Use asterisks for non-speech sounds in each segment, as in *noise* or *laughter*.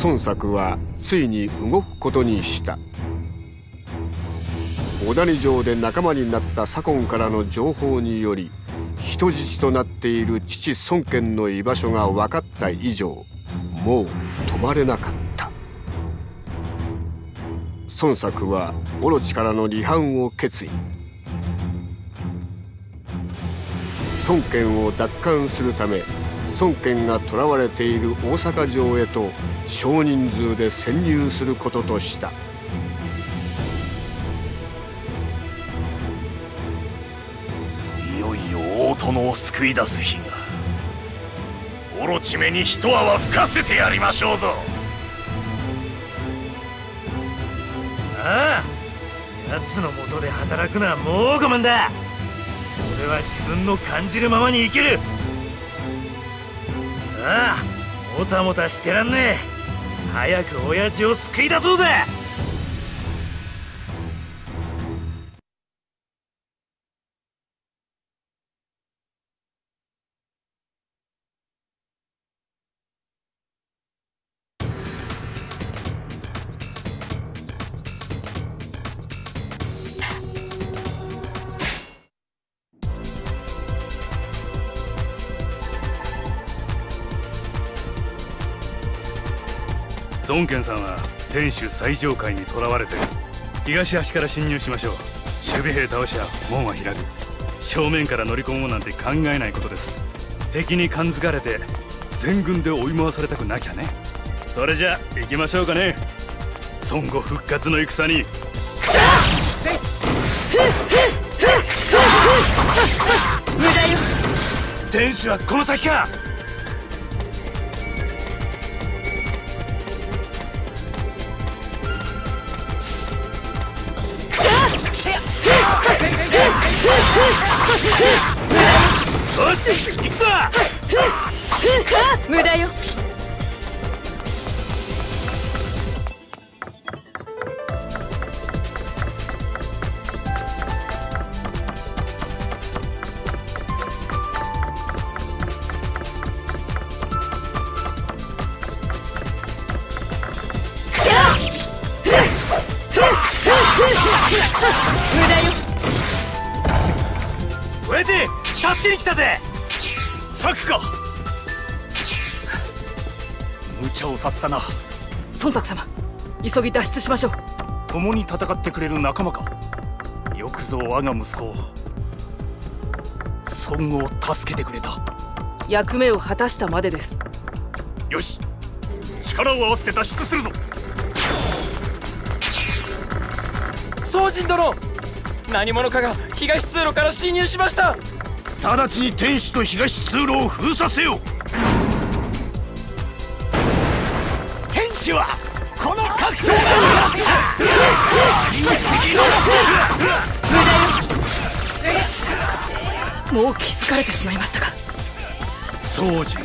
孫作はついに動くことにした。小谷城で仲間になった左近からの情報により人質となっている父孫権の居場所が分かった以上もう止まれなかった。孫作はオロチからの離反を決意。孫権を奪還するため孫権が囚われている大阪城へと少人数で潜入することとした。いよいよ大殿を救い出す日が。オロチめに一泡吹かせてやりましょうぞ。ああ奴の元で働くのはもう我慢だ。俺は自分の感じるままに生きる。ああもたもたしてらんねえ。早く親父を救い出そうぜ。孫権さんは天守最上階に囚われて東端から侵入しましょう。守備兵倒しゃ門は開く。正面から乗り込もうなんて考えないことです。敵に感づかれて全軍で追い回されたくなきゃね。それじゃ行きましょうかね。孫悟復活の戦に。無駄よ。天守はこの先かよし行くぞ。無駄よ。か。無茶をさせたな。孫作様急ぎ脱出しましょう。共に戦ってくれる仲間か。よくぞ我が息子を。孫を助けてくれた。役目を果たしたまでです。よし。力を合わせて脱出するぞ。宗人殿。何者かが東通路から侵入しました直ちに天守と東通路を封鎖せよ。天守はこの各所がもう気づかれてしまいましたか。宗人か。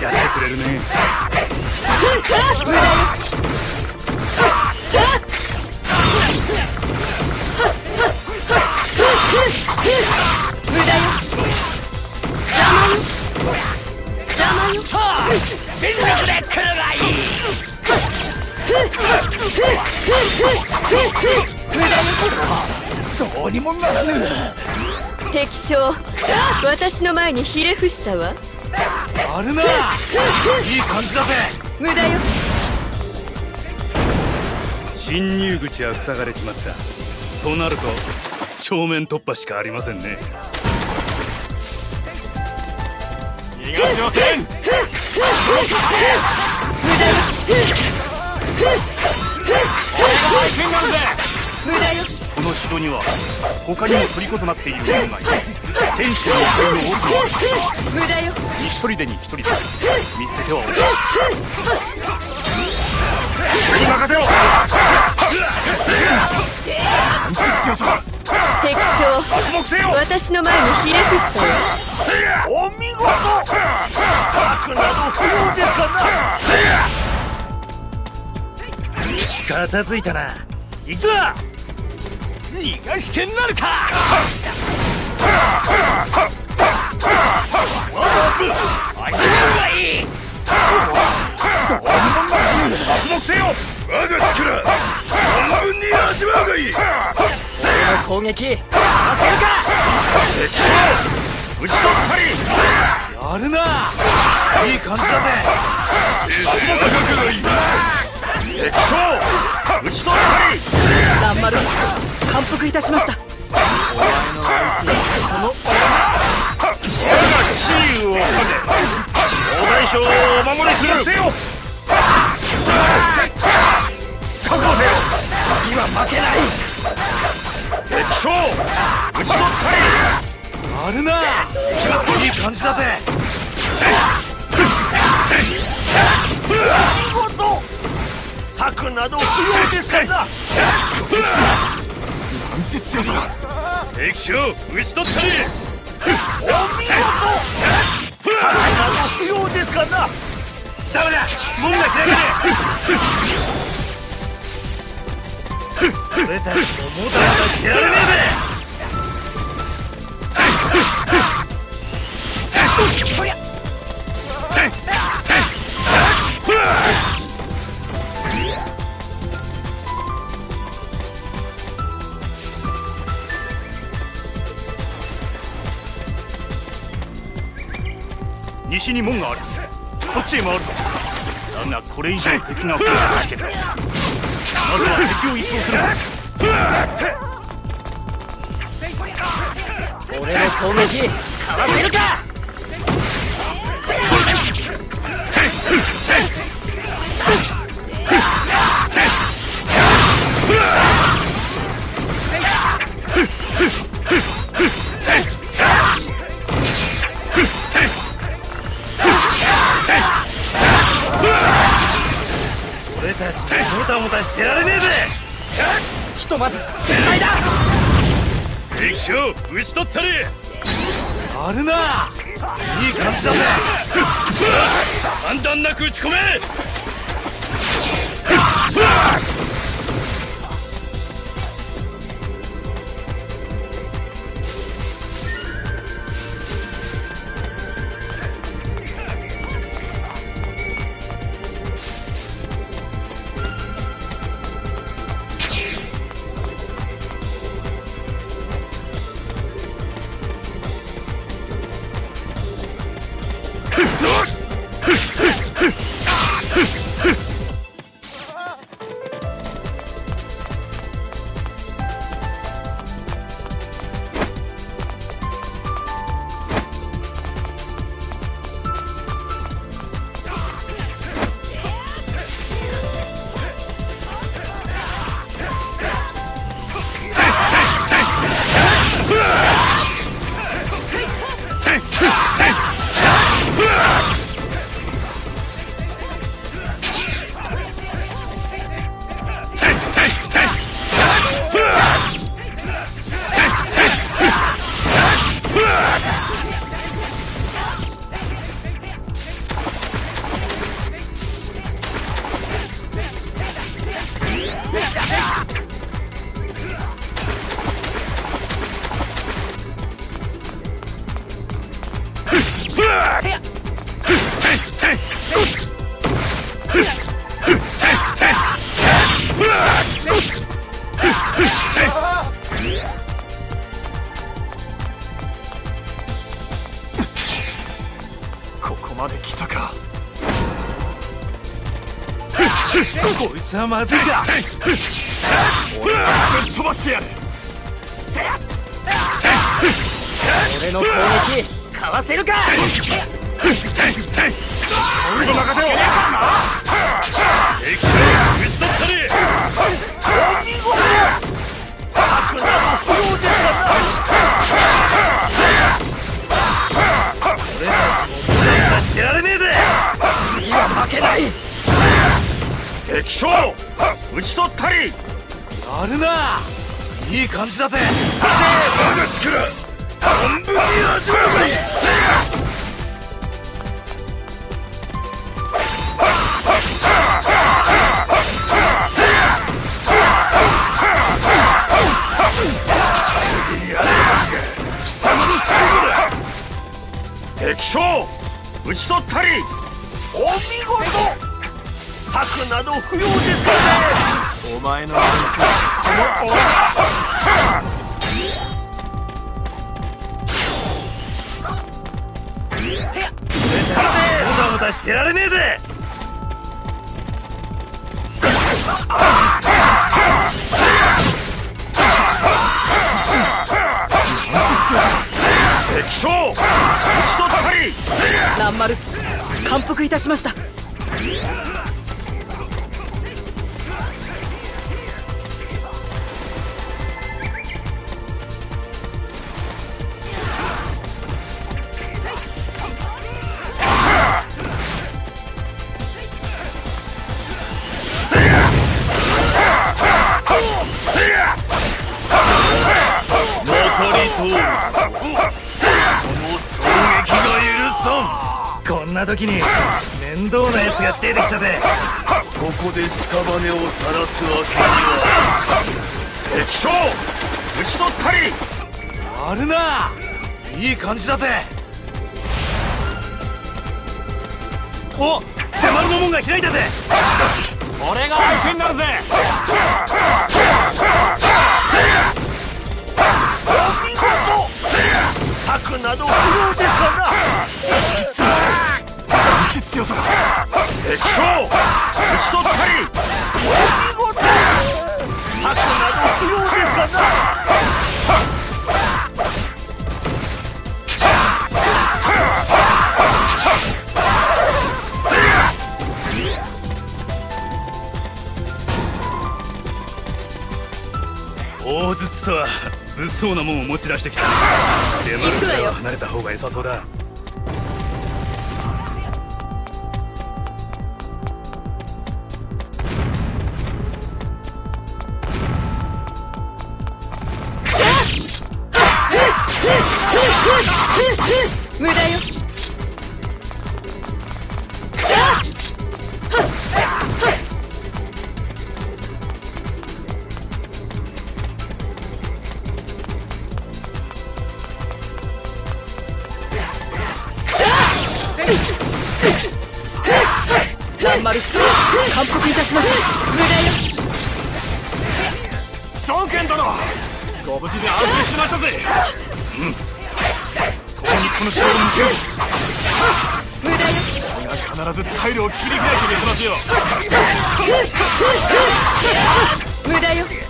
やってくれるね *laughs* 力で来るがいいどうにもならぬ敵将私の前にひれ伏したわ。あるな。いい感じだぜ。無駄よ。侵入口は塞がれちまった。となると正面突破しかありませんね。逃がしません俺が相手になるぜこの城には他にも虜となっている者がいる天守の奥の奥は無駄よ一人でに一人で見捨ててはおれ俺に任せろなんて強さだ。敵将私の前にひれ伏したわお見事。策など不要ですかな。片付いたな。行くぞ。逃がしてなるか撃。かわせるか。敵将討ち取ったり。やるな。いい感じだぜ。敵将討ち取ったり。蘭丸。感服いたしました。地位を兼ね大大将をお守りする。せよ。覚悟せよ。次は負けない敵将討ち取ったりやるな。いい感じだぜ。見事策など不要ですからなんて強さだ敵将討ち取っ。たりお見事策など不要ですからなダメだ門が開かね俺たちももたもたしてられねえぜ西に門がある。そっちへ回るぞ。だがこれ以上敵が増えたら危険だまずは敵を一掃する俺の攻撃かわせるか！ももたもたしてられねえぜひとまず撤退だ敵将討ち取ったりやるないい感じだぜ判断なく打ち込めこいつはまずいか俺はぶっ飛ばしてやる。俺の攻撃かわせるか。俺に任せろ。敵将討ち取ったり敵将討ち取ったり。やるな。いい感じだぜ。我が力存分に味わうがいい貴様の最後だ敵将討ち取ったりお見事核など不要ですかねお前のこのしてられねえぜ丸感服いたしましたな時に面倒なやつが出てきたぜ。んここで屍を晒すわけには。ち取ったり！あるな！いい感じだぜ。お手丸の門が開いたぜ。俺が相手になるぜ。策など不要ですからな強さだ。敵将討ち取ったり。お見事策など不要ですからな大筒とは物騒なもんを持ち出してきた。出丸からは離れた方が良さそうだ無駄よ。必ず退路を切り開いてみせますよ。無駄よ。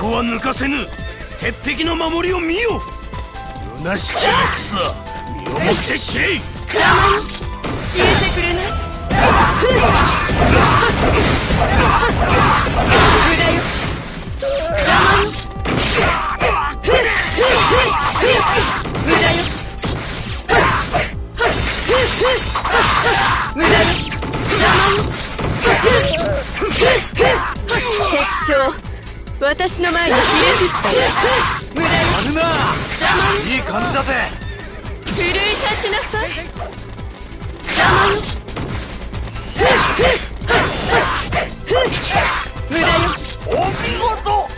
ここは抜かせぬ。鉄壁の守りを見よ。虚しき戦。身をもって知れ消えてくれない無駄よ邪魔よ無駄よ無駄よ邪魔よ敵将私の前にひれ伏したわ無駄よあるないい感じだぜ。奮い立ちなさい。邪魔よ無駄よお見事。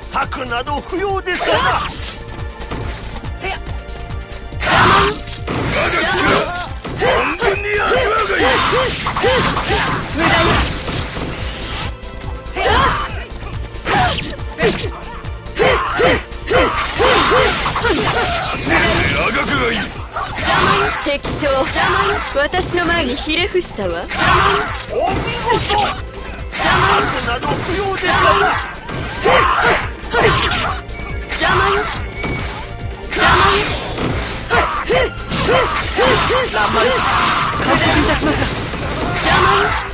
策など不要ですから。な我が力存分に味わうがいい敵将。私の前にひれ伏したわ。お見事策など不要ですからな邪魔よ邪魔よ蘭丸感服いたしました邪魔よ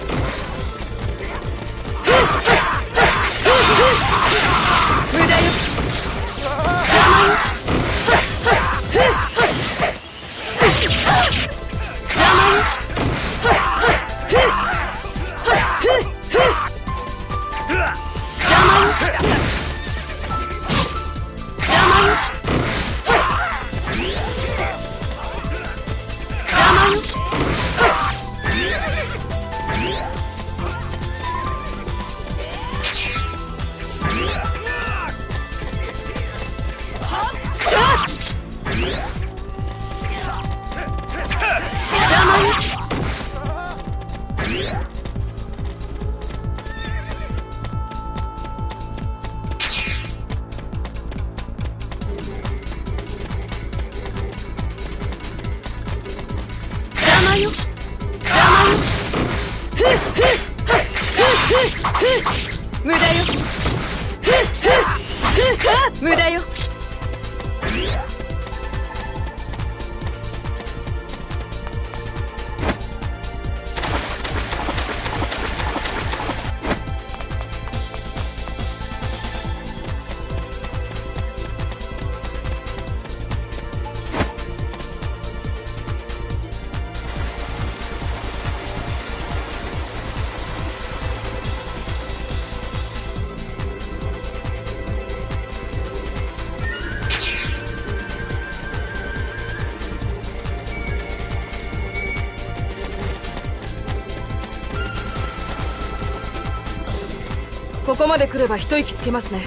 ここまで来れば一息つけますね。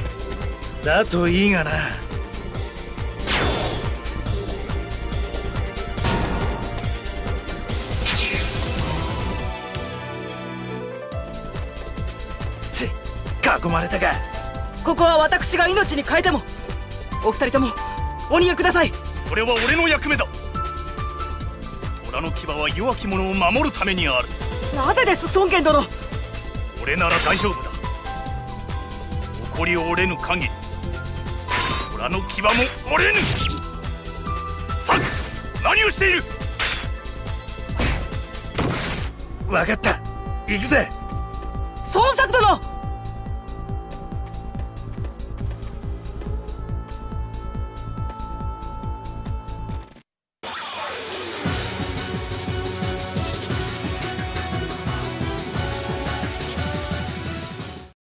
だといいがな。ち囲まれたか。ここは私が命に変えてもお二人ともお逃げください。それは俺の役目だ。虎の牙は弱き者を守るためにある。なぜです孫権殿。俺なら大丈夫だ誇り折れぬ限り虎の牙も折れぬ。サク何をしている？分かった。行くぜ。孫作殿